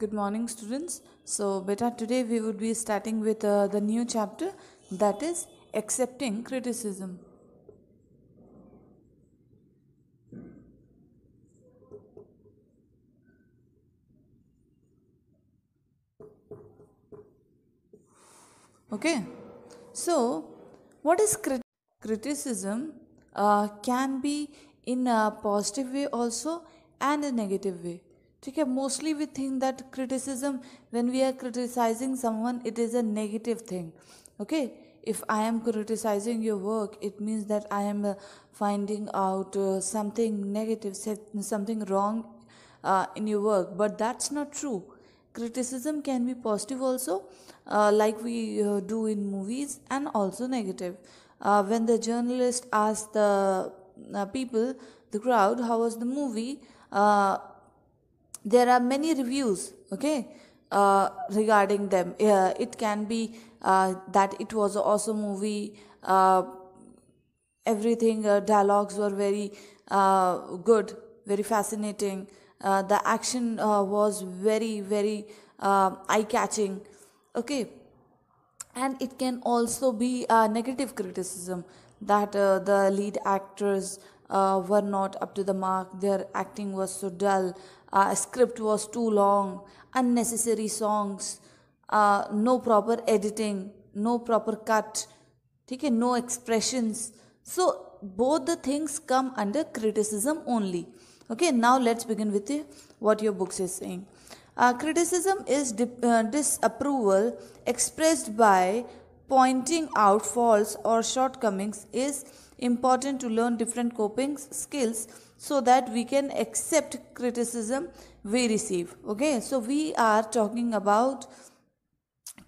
Good morning, students. So, beta, today we would be starting with uh, the new chapter that is accepting criticism. Okay, so what is crit- criticism? Uh, can be in a positive way also and a negative way. ठीक है mostly we think that criticism when we are criticising someone it is a negative thing okay if I am criticizing your work, it means that I am uh, finding out uh, something negative, something wrong uh, in your work. But that's not true. Criticism can be positive also, uh, like we uh, do in movies, and also negative. Uh, when the journalist asks the people, the crowd, how was the movie? There are many reviews okay uh, regarding them. Uh, it can be uh, that it was an awesome movie uh, everything uh, dialogues were very good very fascinating. The action was very very eye catching okay. And it can also be a negative criticism that the lead actors were not up to the mark. Their acting was so dull. Uh, script was too long. Unnecessary songs. Uh, no proper editing. No proper cut. Okay no expressions. So both the things come under criticism only. Okay now let's begin with the, what your books is saying. Uh, criticism is dip, uh, disapproval expressed by pointing out faults or shortcomings is important to learn different coping skills so that we can accept criticism we receive. Okay? So we are talking about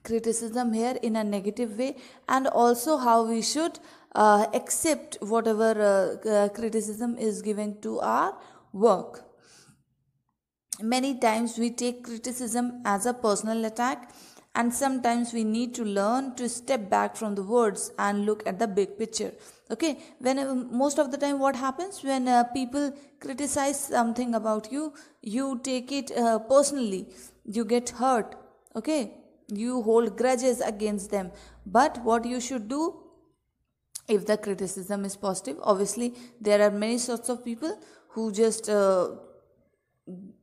criticism here in a negative way and also how we should uh, accept whatever uh, uh, criticism is given to our work. Many times we take criticism as a personal attack and sometimes we need to learn to step back from the words and look at the big picture. Okay? When uh, most of the time what happens? When uh, people criticize something about you you take it uh, personally. You get hurt. Okay? You hold grudges against them. But what you should do if the criticism is positive obviously there are many sorts of people who just uh,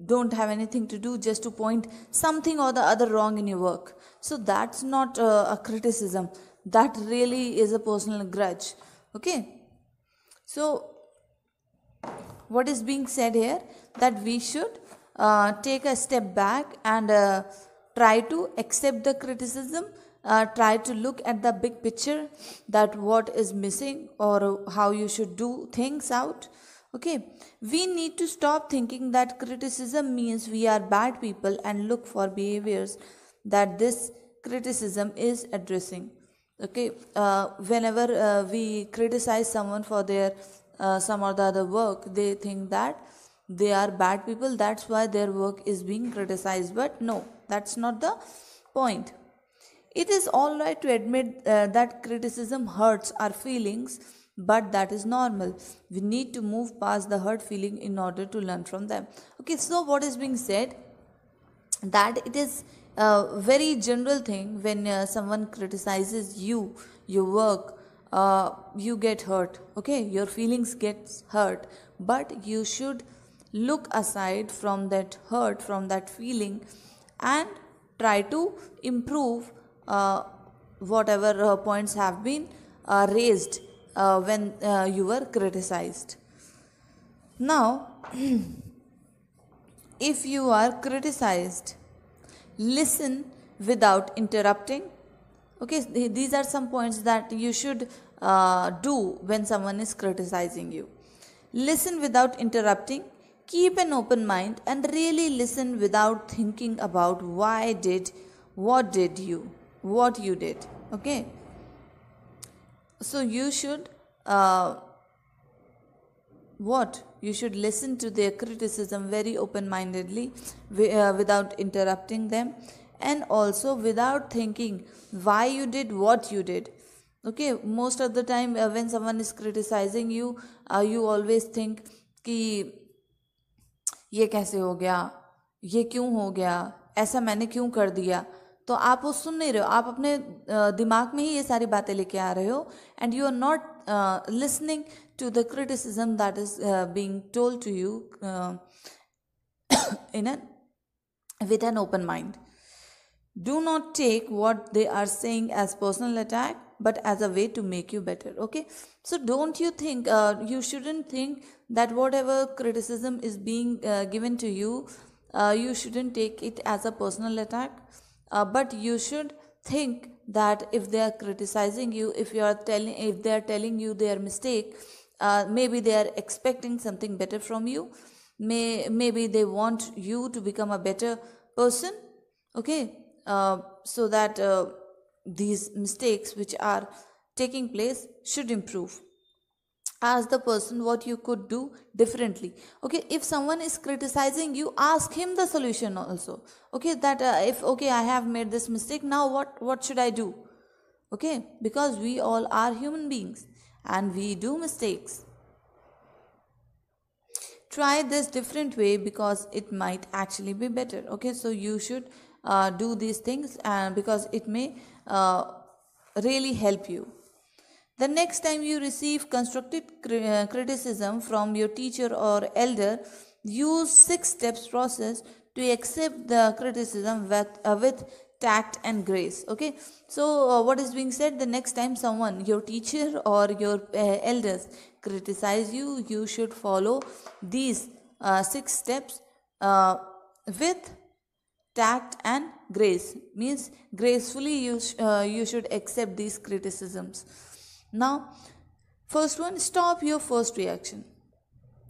don't have anything to do just to point something or the other wrong in your work. So that's not uh, a criticism. That really is a personal grudge. Okay? So what is being said here? That we should uh, take a step back and uh, try to accept the criticism uh, try to look at the big picture that what is missing or how you should do things out okay we need to stop thinking that criticism means we are bad people and look for behaviors that this criticism is addressing. Okay uh, whenever uh, we criticize someone for their uh, some or the other work they think that they are bad people that's why their work is being criticized. But no that's not the point. It is all right to admit uh, that criticism hurts our feelings but that is normal. We need to move past the hurt feeling in order to learn from them. Okay so what is being said? That it is a very general thing when uh, someone criticizes you your work uh, you get hurt. Okay your feelings gets hurt. But you should look aside from that hurt from that feeling and try to improve uh, whatever uh, points have been uh, raised uh, when you were criticized. Now if you are criticized listen without interrupting. Okay these are some points that you should uh, do when someone is criticizing you. Listen without interrupting keep an open mind and really listen without thinking about why did what did you what you did. Okay so you should uh, what you should listen to their criticism very open mindedly uh, without interrupting them and also without thinking why you did what you did okay most of the time uh, when someone is criticizing you uh, you always think कि ये कैसे हो गया ये क्यों हो गया ऐसा मैंने क्यों कर दिया तो आप वो सुन नहीं रहे हो। आप अपने दिमाग में ही ये सारी बातें लेके आ रहे हो and you are not listening to the criticism that is being told to you in with an open mind do not take what they are saying as personal attack but as a way to make you better okay so don't you think you shouldn't think that whatever criticism is being given to you you shouldn't take it as a personal attack uh, but you should think that if they are criticizing you, if you are telling, if they are telling you their mistake, uh, maybe they are expecting something better from you. May maybe they want you to become a better person okay? Uh, so that uh, these mistakes which are taking place should improve ask the person what you could do differently. Okay if someone is criticizing you ask him the solution also. Okay that uh, if okay i have made this mistake now what what should i do? Okay because we all are human beings and we do mistakes. Try this different way because it might actually be better. Okay so you should uh, do these things and because it may uh, really help you the next time you receive constructive uh, criticism from your teacher or elder use six steps process to accept the criticism with, uh, with tact and grace okay? So uh, what is being said? The next time someone your teacher or your uh, elders criticize you you should follow these uh, six steps uh, with tact and grace. Means gracefully you sh- uh, you should accept these criticisms now first one stop your first reaction.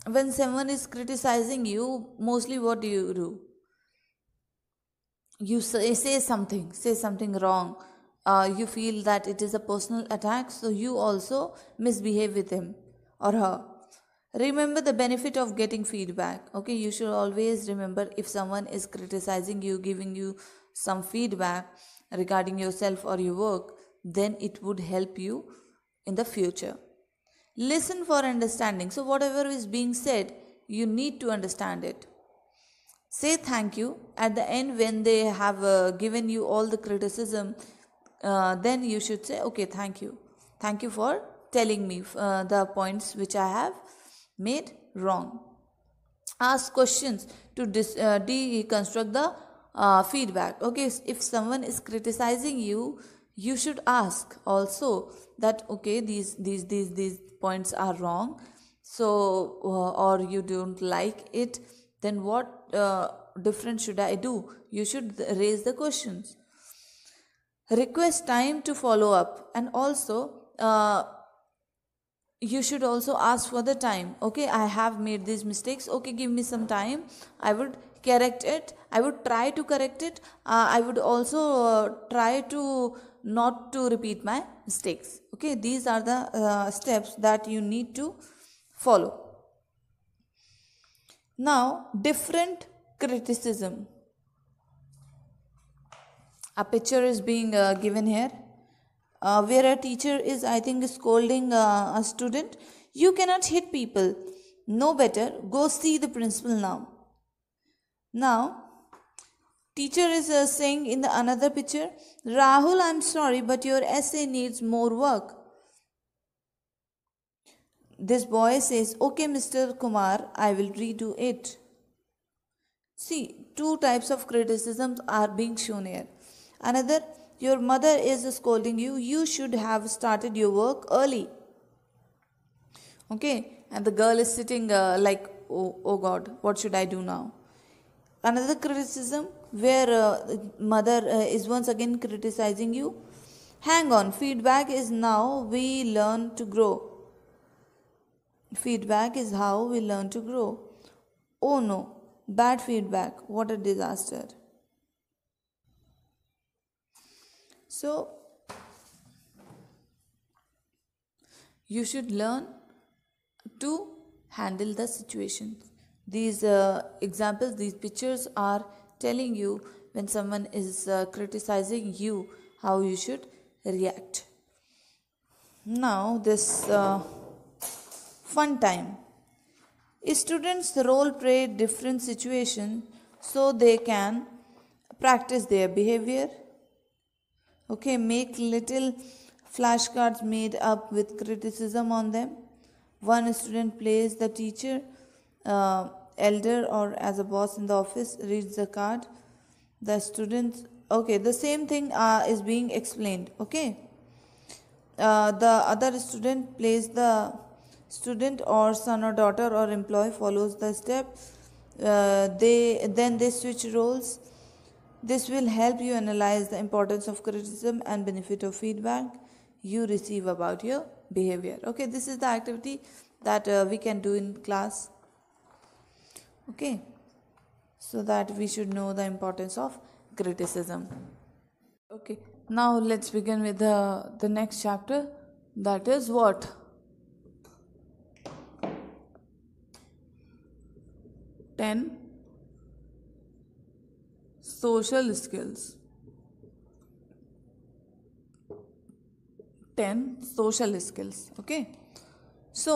When someone is criticizing you mostly what do you do? You say, say something say something wrong. Uh, you feel that it is a personal attack so you also misbehave with him or her. Remember the benefit of getting feedback okay? You should always remember if someone is criticizing you giving you some feedback regarding yourself or your work then it would help you in the future. Listen for understanding. So whatever is being said you need to understand it. Say thank you. At the end when they have uh, given you all the criticism uh, then you should say okay thank you. Thank you for telling me uh, the points which i have made wrong. Ask questions to dis, uh, deconstruct the uh, feedback. Okay if someone is criticizing you you should ask also that okay these these these these points are wrong so uh, or you don't like it then what uh, different should I do? You should raise the questions. Request time to follow up, and also uh, you should also ask for the time. Okay, I have made these mistakes. Okay, give me some time. I would correct it. I would try to correct it. Uh, I would also uh, try to not to repeat my mistakes. Okay, these are the uh, steps that you need to follow. Now, different criticism. A picture is being uh, given here uh, where a teacher is, I think, scolding uh, a student. You cannot hit people. No better. Go see the principal now. Now, teacher is uh, saying in the another picture, Rahul, I'm sorry, but your essay needs more work. This boy says, Okay, Mr. Kumar, I will redo it. See, two types of criticisms are being shown here. Another, your mother is scolding you, you should have started your work early. Okay, and the girl is sitting uh, like, oh, oh God, what should I do now? Another criticism where uh, mother uh, is once again criticizing you. Hang on, feedback is now we learn to grow. Feedback is how we learn to grow. Oh no, bad feedback. What a disaster. So, you should learn to handle the situation. These uh, examples, these pictures are telling you when someone is uh, criticizing you how you should react. Now, this. Uh, fun time. Students role play different situations so they can practice their behavior okay make little flashcards made up with criticism on them one student plays the teacher uh, elder or as a boss in the office reads the card. The students okay the same thing uh, is being explained okay? Uh, the other student plays the student or son or daughter or employee follows the step. Uh, they then they switch roles. This will help you analyze the importance of criticism and benefit of feedback you receive about your behavior okay? This is the activity that uh, we can do in class okay. So that we should know the importance of criticism. Okay. Now let's begin with the the next chapter. That is what? 10 social skills. 10 social skills. Okay. So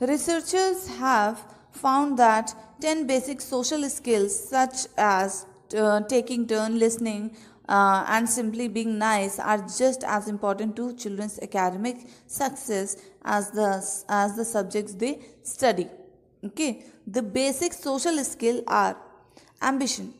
researchers have found that 10 basic social skills such as uh, taking turn listening uh, and simply being nice are just as important to children's academic success as the as the subjects they study. Okay? The basic social skill are ambition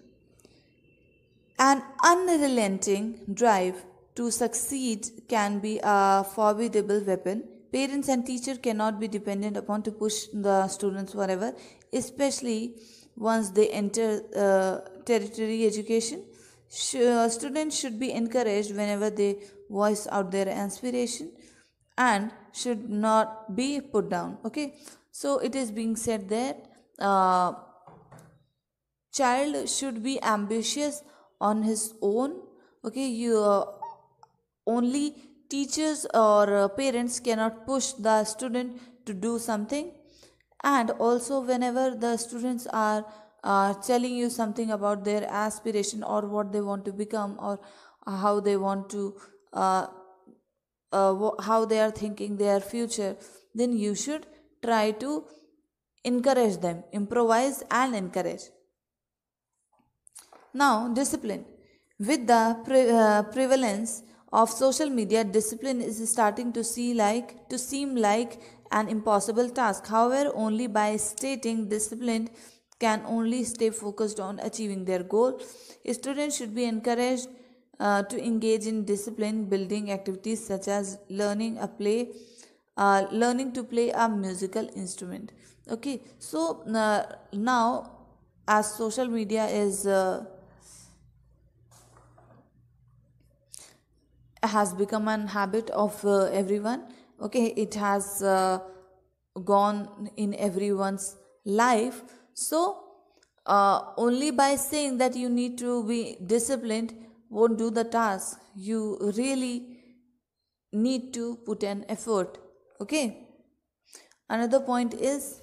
an unrelenting drive to succeed can be a formidable weapon parents and teacher cannot be dependent upon to push the students forever especially once they enter uh, territory education. Uh, students should be encouraged whenever they voice out their aspiration and should not be put down okay? So it is being said that uh, child should be ambitious on his own okay? You uh, only teachers or uh, parents cannot push the student to do something. And also whenever the students are uh, telling you something about their aspiration or what they want to become or how they want to uh, uh, how they are thinking their future then you should try to encourage them improvise and encourage. Now discipline. With the pre- uh, prevalence of social media discipline is starting to see like to seem like an impossible task. However only by stating disciplined can only stay focused on achieving their goal. Students should be encouraged uh, to engage in discipline building activities such as learning a play uh, learning to play a musical instrument. Okay so uh, now as social media is has become an habit of uh, everyone. Okay it has uh, gone in everyone's life. So uh, only by saying that you need to be disciplined won't do the task. You really need to put an effort. Okay? Another point is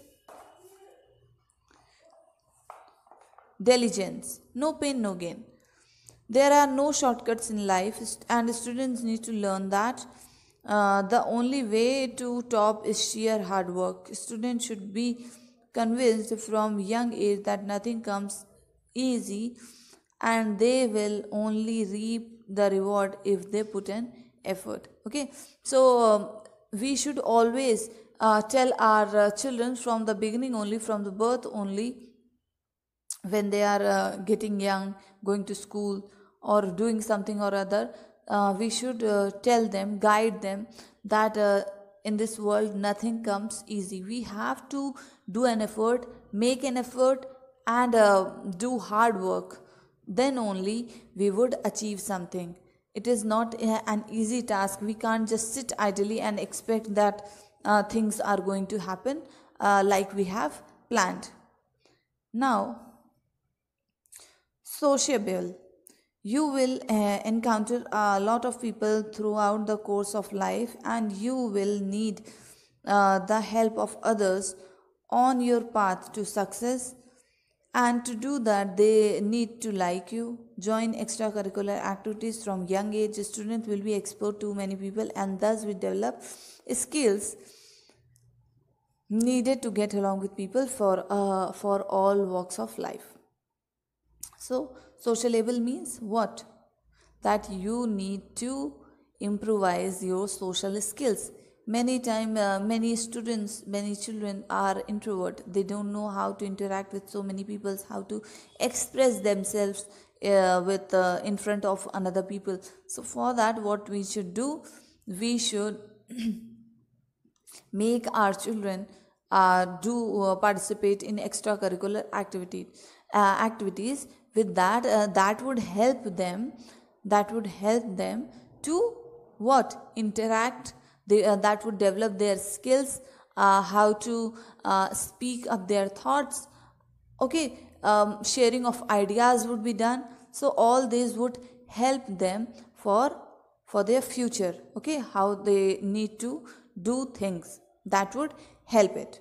diligence. No pain no gain there are no shortcuts in life, and students need to learn that uh, the only way to top is sheer hard work. Students should be convinced from young age that nothing comes easy and they will only reap the reward if they put an effort okay so um, we should always uh, tell our uh, children from the beginning only from the birth only when they are uh, getting young going to school or doing something or other uh, we should uh, tell them guide them that uh, in this world nothing comes easy. We have to do an effort make an effort and uh, do hard work. Then only we would achieve something. It is not an easy task. We can't just sit idly and expect that uh, things are going to happen uh, like we have planned. Now sociable. You will uh, encounter a lot of people throughout the course of life and you will need uh, the help of others on your path to success. And to do that they need to like you. Join extracurricular activities from young age. Students will be exposed to many people and thus we develop skills needed to get along with people for uh, for all walks of life So, sociable means what? That you need to improvise your social skills. Many time, uh, many students, many children are introvert. They don't know how to interact with so many people, how to express themselves uh, with uh, in front of another people. So for that, what we should do, we should make our children uh, do uh, participate in extracurricular activity uh, activities with that uh, that would help them that would help them to what? Interact they, uh, that would develop their skills uh, how to uh, speak up their thoughts. Okay um, sharing of ideas would be done. So all these would help them for for their future. Okay how they need to do things. That would help it.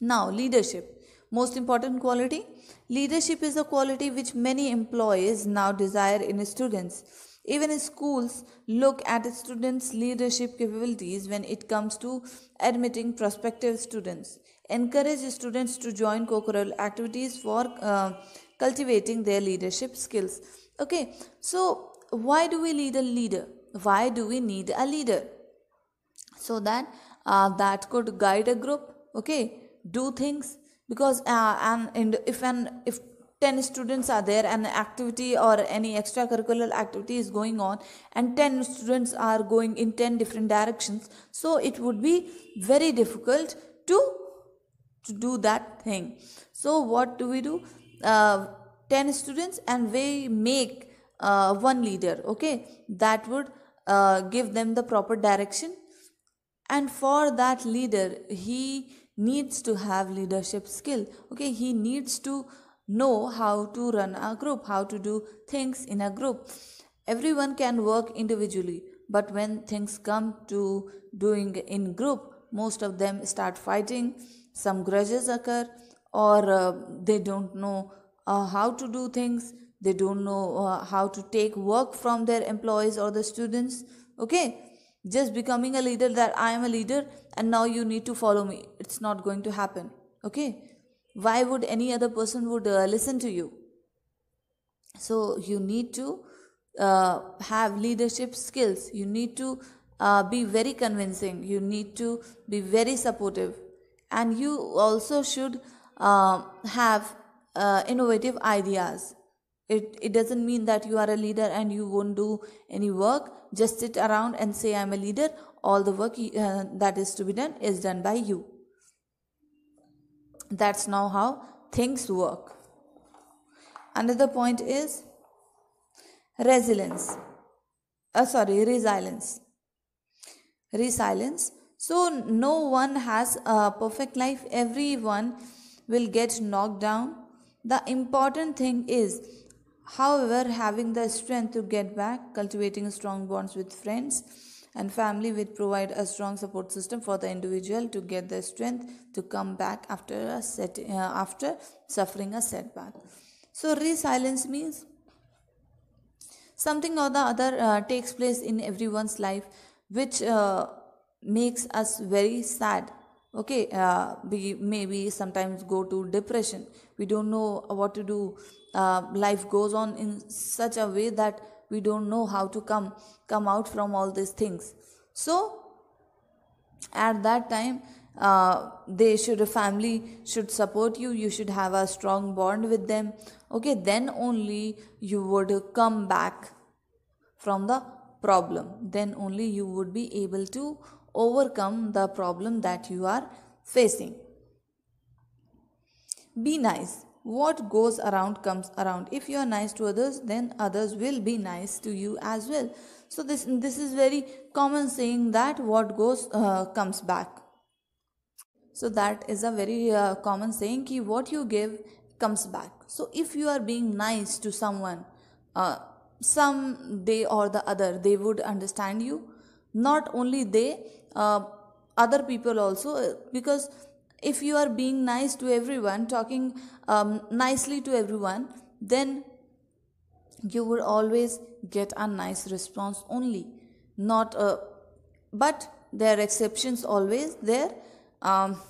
Now leadership most important quality? Leadership is a quality which many employees now desire in students. Even schools look at students leadership capabilities when it comes to admitting prospective students. Encourage students to join co-curricular activities for uh, cultivating their leadership skills. Okay so why do we need a leader? Why do we need a leader? So that uh, that could guide a group. Okay do things because uh, and, and if an if 10 students are there and activity or any extracurricular activity is going on and 10 students are going in 10 different directions so it would be very difficult to to do that thing. So what do we do? Uh, 10 students and we make uh, one leader okay? That would uh, give them the proper direction. And for that leader he needs to have leadership skill. Okay he needs to know how to run a group how to do things in a group. Everyone can work individually but when things come to doing in group most of them start fighting some grudges occur or uh, they don't know uh, how to do things. They don't know uh, how to take work from their employees or the students. Okay just becoming a leader that i am a leader and now you need to follow me. It's not going to happen. Okay? Why would any other person would uh, listen to you? So you need to uh, have leadership skills. You need to uh, be very convincing. You need to be very supportive. And you also should uh, have uh, innovative ideas it, it doesn't mean that you are a leader and you won't do any work. Just sit around and say i'm a leader. All the work uh, that is to be done is done by you. That's now how things work. Another point is resilience. Uh, sorry resilience. Resilience. So no one has a perfect life. Everyone will get knocked down. The important thing is however having the strength to get back cultivating strong bonds with friends and family will provide a strong support system for the individual to get the strength to come back after a set, uh, after suffering a setback. So resilience means something or the other uh, takes place in everyone's life which uh, makes us very sad. Okay uh, we maybe sometimes go to depression. We don't know what to do uh, life goes on in such a way that we don't know how to come come out from all these things. So at that time uh, they should a family should support you. You should have a strong bond with them. Okay then only you would come back from the problem. Then only you would be able to overcome the problem that you are facing. Be nice what goes around comes around. If you are nice to others then others will be nice to you as well. So this this is very common saying that what goes uh, comes back. So that is a very uh, common saying ki what you give comes back. So if you are being nice to someone uh, some day or the other they would understand you. Not only they uh, other people also uh, because if you are being nice to everyone talking um, nicely to everyone then you will always get a nice response only. Not a but there are exceptions always there. Um,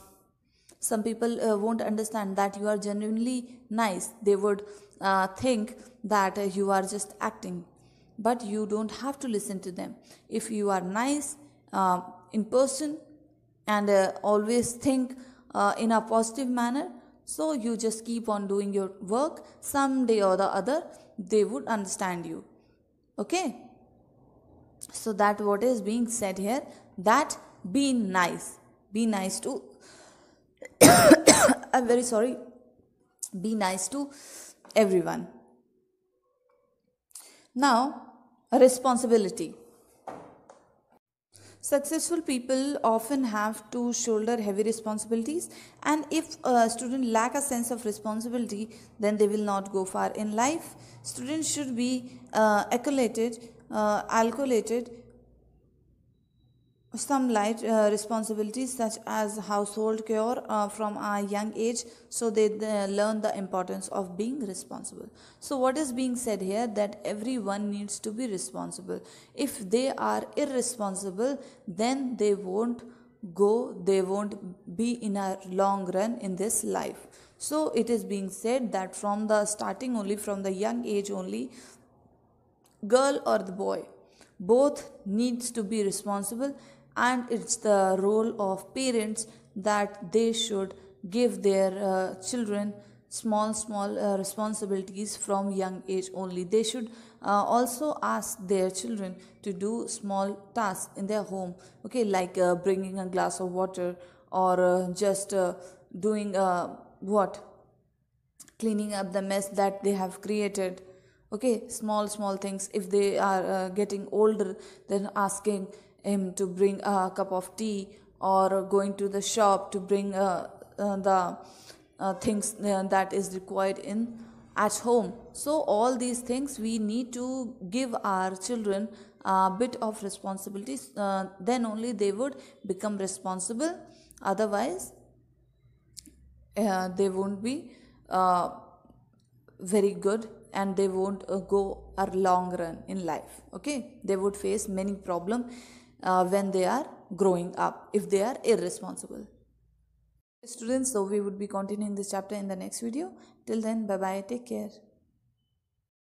some people uh, won't understand that you are genuinely nice. They would uh, think that uh, you are just acting but you don't have to listen to them. If you are nice uh, in person and uh, always think uh, in a positive manner. So you just keep on doing your work. Someday or the other they would understand you. Okay? So that what is being said here that be nice. Be nice to i'm very sorry. Be nice to everyone. Now responsibility Successful people often have to shoulder heavy responsibilities and if a student lack a sense of responsibility then they will not go far in life. Students should be uh, accolated, uh, alcoolated some light uh, responsibilities such as household care uh, from a young age. So they uh, learn the importance of being responsible. So what is being said here? That everyone needs to be responsible. If they are irresponsible then they won't go they won't be in a long run in this life. So it is being said that from the starting only from the young age only girl or the boy both needs to be responsible and it's the role of parents that they should give their uh, children small small uh, responsibilities from young age only. They should uh, also ask their children to do small tasks in their home. Okay like uh, bringing a glass of water or uh, just uh, doing what? Cleaning up the mess that they have created. Okay small small things. If they are getting older then asking him to bring a cup of tea or going to the shop to bring uh, uh, the uh, things uh, that is required in at home. So all these things we need to give our children a bit of responsibilities uh, then only they would become responsible. Otherwise uh, they won't be very good and they won't go a long run in life. Okay? They would face many problem uh, when they are growing up if they are irresponsible. Students so we would be continuing this chapter in the next video. Till then bye bye take care